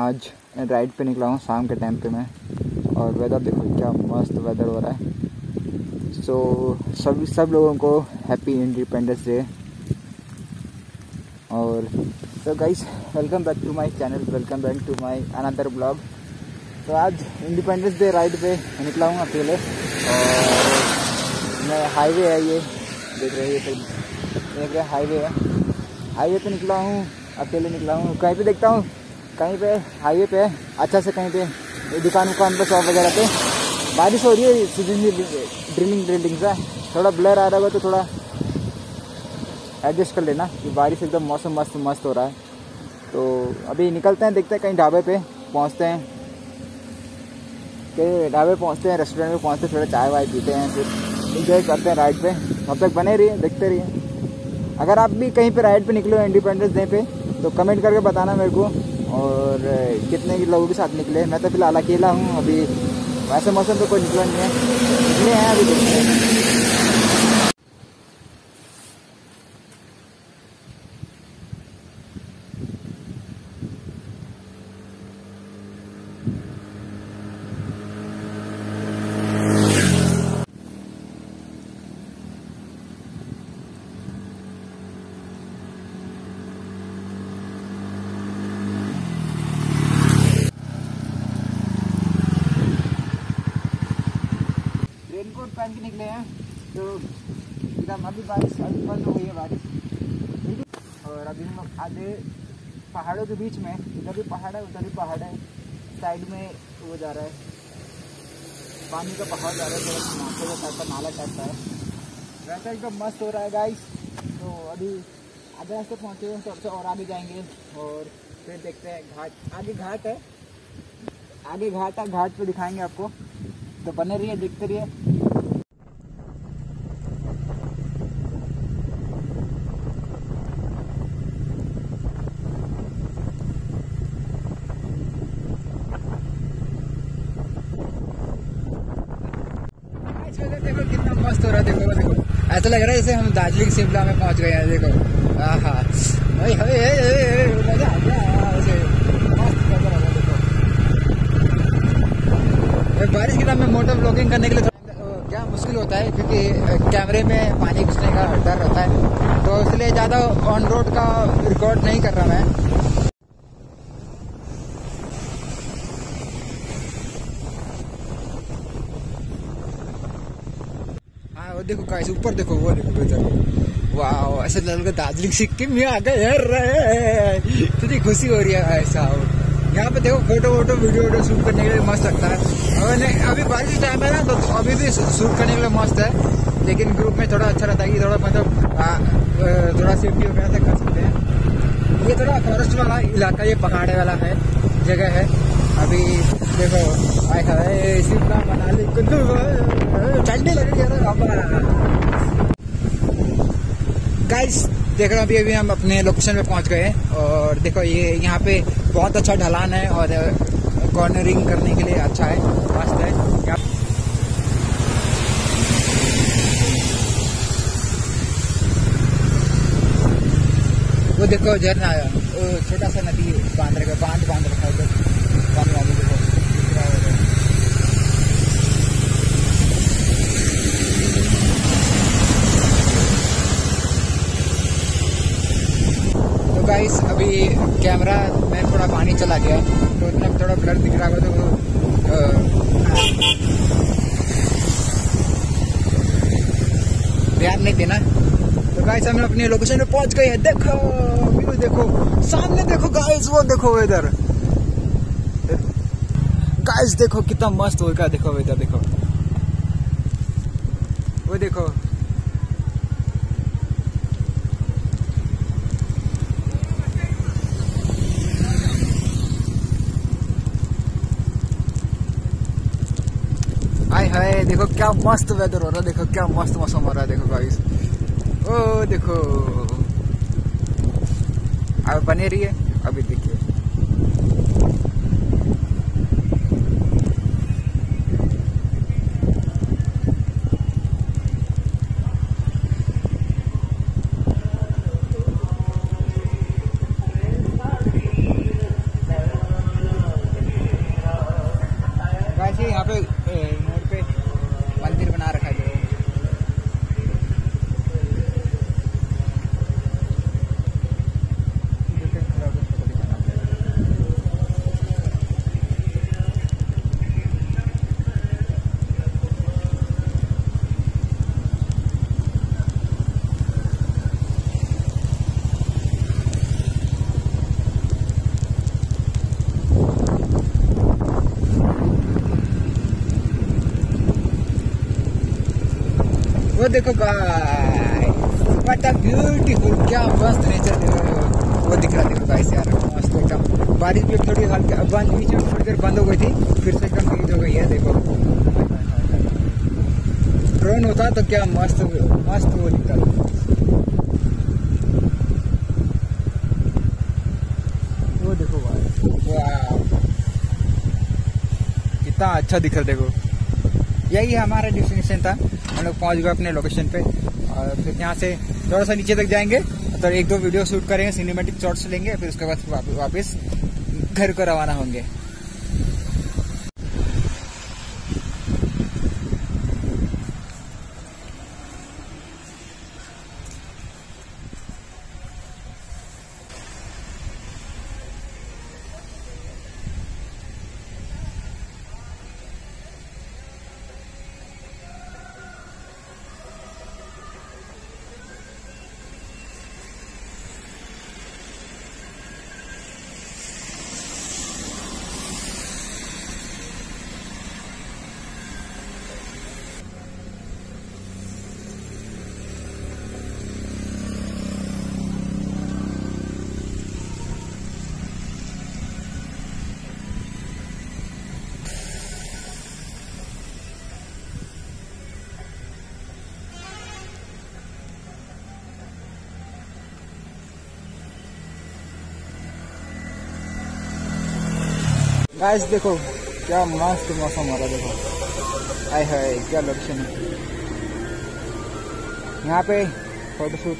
आज राइड पे निकला हूँ शाम के टाइम पे मैं। और वेदर देखो क्या मस्त वेदर हो रहा है। सो so, सभी सब लोगों को हैप्पी इंडिपेंडेंस डे और so guys welcome back to my channel welcome back to my another blog तो आज इंडिपेंडेंस डे राइड पे निकला हूँ अकेले। और मैं हाईवे है ये देख रहे ये देख हाईवे है हाईवे पे निकला हूँ अकेले निकला हूँ। कहीं पे देखता हूँ? कहीं पे हाईवे पे अच्छा से कहीं पे, दुकान उकान पे शॉप वगैरह पे। बारिश हो रही है सीज़न ड्रिलिंग ड्रिलिंग सा। थोड़ा ब्लर आ रहा होगा तो थोड़ा एडजस्ट कर लेना कि बारिश एकदम मौसम मस्त मस्त हो रहा है। तो अभी निकलते हैं, देखते हैं कहीं ढाबे पे पहुँचते हैं। कहीं ढाबे पहुँचते हैं रेस्टोरेंट में पहुँचते हैं, थोड़ा चाय वाय पीते हैं, फिर इंजॉय करते हैं राइड पे। तब तक बने रहिए, देखते रहिए। अगर आप भी कहीं पे राइड पे निकले इंडिपेंडेंस डे पे तो कमेंट करके बताना मेरे को। और कितने लोगों के साथ निकले। मैं तो फ़िलहाल अकेला हूँ। अभी वैसे मौसम पे कोई निकला नहीं है। निकले हैं अभी हैं पहन के निकले हैं। तो एकदम अभी बारिश, अभी बंद हो गई है बारिश। और अभी हम आधे पहाड़ों के बीच में, इधर भी पहाड़ है, उधर भी पहाड़ है। साइड में वो जा रहा है। पानी का बहाव जा रहा है, थोड़ा टाइप का, नाला टाइप है। वैसा एकदम मस्त हो रहा है गाइस तो अभी आधे रास्ते पहुँचे हैं थोड़ा सा और आगे जाएँगे। और फिर देखते हैं घाट। आगे घाट है। आगे घाट है, घाट पे दिखाएँगे आपको। तो बने रहिए, देखते रहिए। मस्त हो रहा है, देखो देखो ऐसा लग रहा है जैसे हम दार्जिलिंग, शिमला में पहुँच गए हैं, देखो। है बारिश के टाइम में मोटर ब्लॉगिंग करने के लिए क्या मुश्किल होता है, क्योंकि कैमरे में पानी घुसने का डर रहता है। तो इसलिए ज़्यादा ऑन रोड का रिकॉर्ड नहीं कर रहा मैं। देखो कैसे ऊपर देखो वो देखो इधर वाह ऐसे लग दार्जिलिंग सिक्किम में आ गए इतनी खुशी हो रही है ऐसा यहाँ पे देखो फ़ोटो वोटो वीडियो वीडियो शूट करने के लिए मस्त लगता है। और अभी बारिश टाइम है ना तो अभी भी शूट करने के लिए मस्त है। लेकिन ग्रुप में थोड़ा अच्छा रहता है कि थोड़ा मतलब थोड़ा सेफ्टी वगैरह से कर सकते हैं। ये थोड़ा फॉरेस्ट वाला इलाका, ये पहाड़ वाला है, जगह है। अभी देखो, आए हाय, शिमला, मनाली कुल्लू ठंडी लग रही है देखो अभी अभी हम अपने लोकेशन पे पहुँच गए और देखो ये यहाँ पे बहुत अच्छा ढलान है और कॉर्नरिंग करने के लिए अच्छा है, मस्त है। वो देखो झरना छोटा सा नदी बाँध रखा बाँध बाँध रखा है पानी वाली देखो तो गाइस अभी कैमरा में थोड़ा पानी चला गया तो इतना थोड़ा ब्लर दिख रहा होगा तो ध्यान नहीं देना। तो गाइस हम अपनी लोकेशन पे पहुँच गए हैं। देखो व्यू देखो, सामने देखो गाइस वो देखो इधर। गाइस देखो कितना मस्त होगा देखो इधर, देखो। वो देखो। हाय, देखो क्या मस्त वेदर हो रहा है, देखो क्या मस्त मौसम हो रहा है, देखो गाइस ओ, देखो। अब बने रही है अभी देखिए। वो देखो ब्यूटीफुल क्या मस्त नेचर वो दिख रहा देखो गाइस यार, मस्त एकदम। बारिश भी थोड़ी हल्की, बंद बीच में थोड़ी देर बंद हो गई थी, फिर से एकदम तेज हो गई है देखो। ड्रोन होता तो क्या मस्त मस्त वो वो देखो वाह कितना अच्छा दिख रहा देखो। यही है हमारा डेस्टिनेशन था। हम लोग पहुँच गए अपने लोकेशन पे। और फिर यहाँ से थोड़ा सा नीचे तक जाएँगे तो एक दो वीडियो शूट करेंगे सिनेमेटिक शॉर्ट्स लेंगे, फिर उसके बाद वापस घर को रवाना होंगे। गाइस देखो, क्या मस्त मौसम हो रहा देखो। आय हाय, क्या लोकेशन है। यहाँ पे फोटोशूट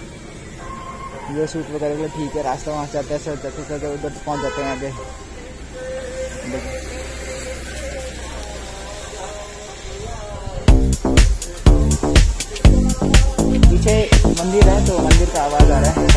वीडियो शूट वगैरह के लिए ठीक है, रास्ता वहाँ चलते हैं चलते चलते उधर पहुँच जाते हैं आगे पीछे मंदिर है तो मंदिर का आवाज़ आ रहा है।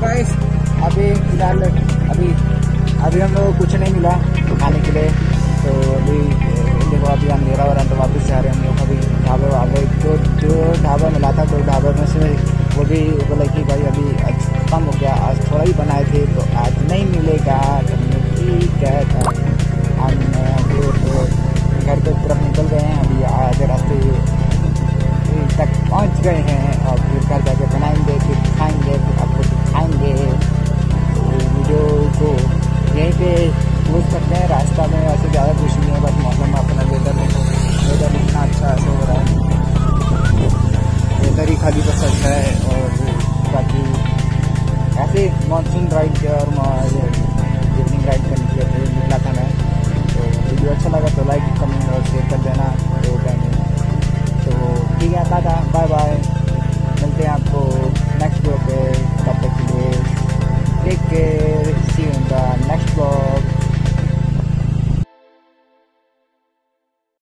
गाइस अभी फ़िलहाल, अभी अभी हम लोग कुछ नहीं मिला खाने के लिए। तो अभी देखो, अभी अंधेरा हो रहा है तो वापस जा रहे हैं। हम लोग अभी ढाबे गए जो